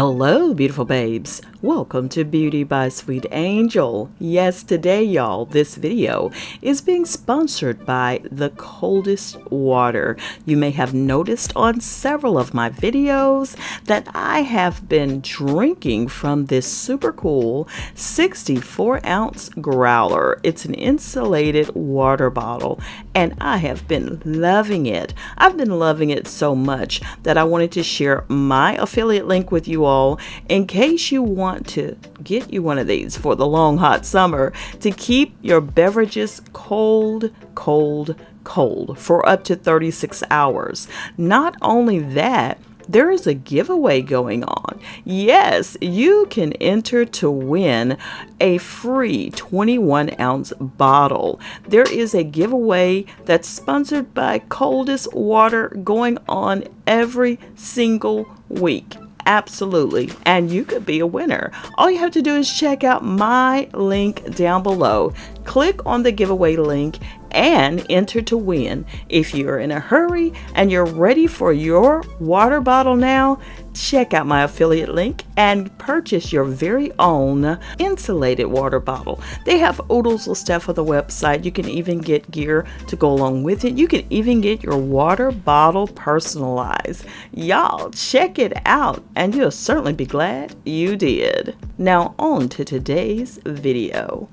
Hello, beautiful babes. Welcome to Beauty by Sweet Angel. Yes, today, y'all, this video is being sponsored by the coldest water. You may have noticed on several of my videos that I have been drinking from this super cool 64 ounce growler. It's an insulated water bottle, and I have been loving it. I've been loving it so much that I wanted to share my affiliate link with you all in case you want want to get you one of these for the long hot summer to keep your beverages cold, cold, cold for up to 36 hours. Not only that, there is a giveaway going on. Yes, you can enter to win a free 21 ounce bottle. There is a giveaway that's sponsored by Coldest Water going on every single week. Absolutely. And you could be a winner. All you have to do is check out my link down below. Click on the giveaway link and enter to win. If you're in a hurry and you're ready for your water bottle now, check out my affiliate link and purchase your very own insulated water bottle. They have oodles of stuff on the website. You can even get gear to go along with it. You can even get your water bottle personalized. Y'all, check it out and you'll certainly be glad you did. Now on to today's video.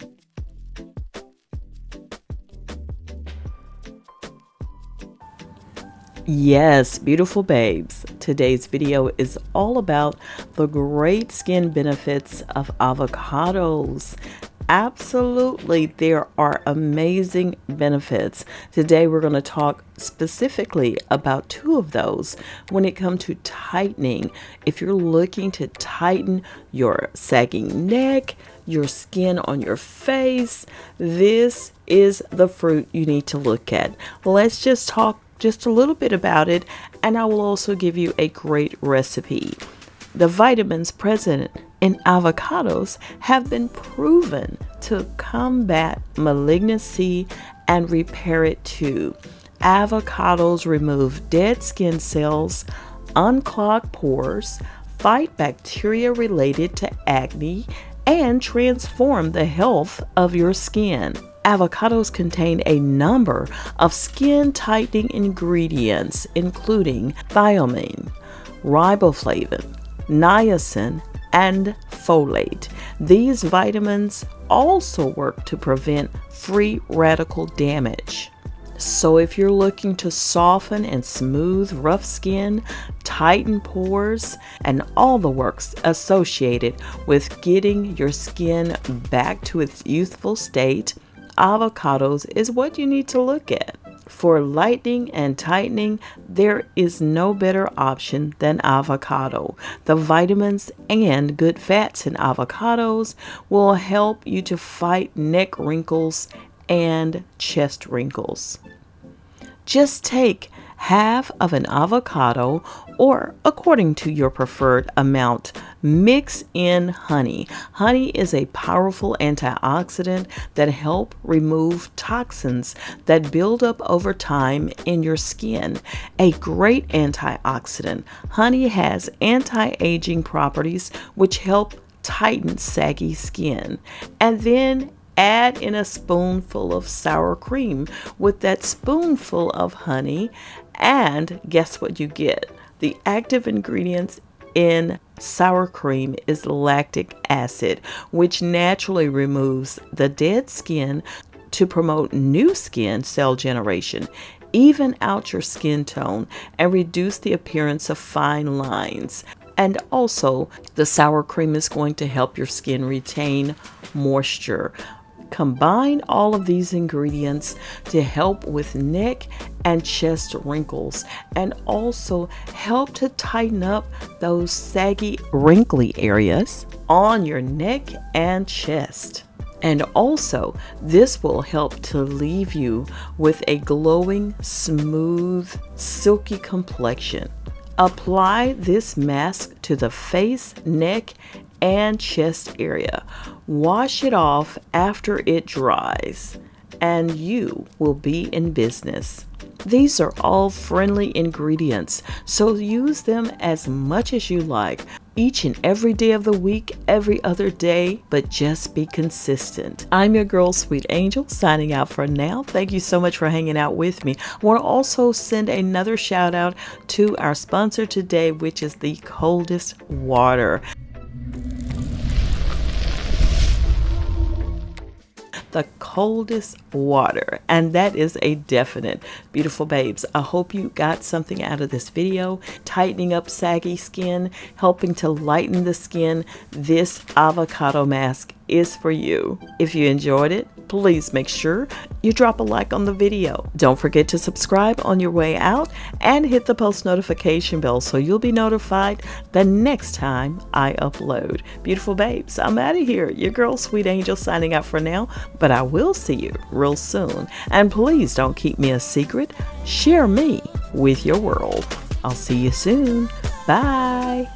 Yes, beautiful babes. Today's video is all about the great skin benefits of avocados. Absolutely, there are amazing benefits. Today, we're going to talk specifically about two of those when it comes to tightening. If you're looking to tighten your sagging neck, your skin on your face, this is the fruit you need to look at. Let's just talk just a little bit about it, and I will also give you a great recipe. The vitamins present in avocados have been proven to combat malignancy and repair it too. Avocados remove dead skin cells, unclog pores, fight bacteria related to acne, and transform the health of your skin avocados contain a number of skin tightening ingredients, including thiamine, riboflavin, niacin, and folate. These vitamins also work to prevent free radical damage. So, if you're looking to soften and smooth rough skin, tighten pores, and all the works associated with getting your skin back to its youthful state, avocados is what you need to look at. For lightening and tightening, there is no better option than avocado. The vitamins and good fats in avocados will help you to fight neck wrinkles and chest wrinkles. Just take half of an avocado or according to your preferred amount. Mix in honey. Honey is a powerful antioxidant that help remove toxins that build up over time in your skin. A great antioxidant. Honey has anti-aging properties which help tighten saggy skin. And then add in a spoonful of sour cream with that spoonful of honey and guess what you get? The active ingredients in sour cream is lactic acid, which naturally removes the dead skin to promote new skin cell generation, even out your skin tone, and reduce the appearance of fine lines. And also, the sour cream is going to help your skin retain moisture. Combine all of these ingredients to help with neck and chest wrinkles and also help to tighten up those saggy, wrinkly areas on your neck and chest. And also, this will help to leave you with a glowing, smooth, silky complexion. Apply this mask to the face, neck, and chest area. Wash it off after it dries, and you will be in business. These are all friendly ingredients, so use them as much as you like. each and every day of the week, every other day, but just be consistent. I'm your girl, Sweet Angel, signing out for now. Thank you so much for hanging out with me. I want to also send another shout out to our sponsor today, which is the coldest water. The coldest water. And that is a definite. Beautiful babes, I hope you got something out of this video. Tightening up saggy skin, helping to lighten the skin. This avocado mask is for you. If you enjoyed it, please make sure you drop a like on the video. Don't forget to subscribe on your way out and hit the post notification bell so you'll be notified the next time I upload. Beautiful babes, I'm out of here. Your girl Sweet Angel signing out for now, but I will see you real soon. And please don't keep me a secret. Share me with your world. I'll see you soon. Bye.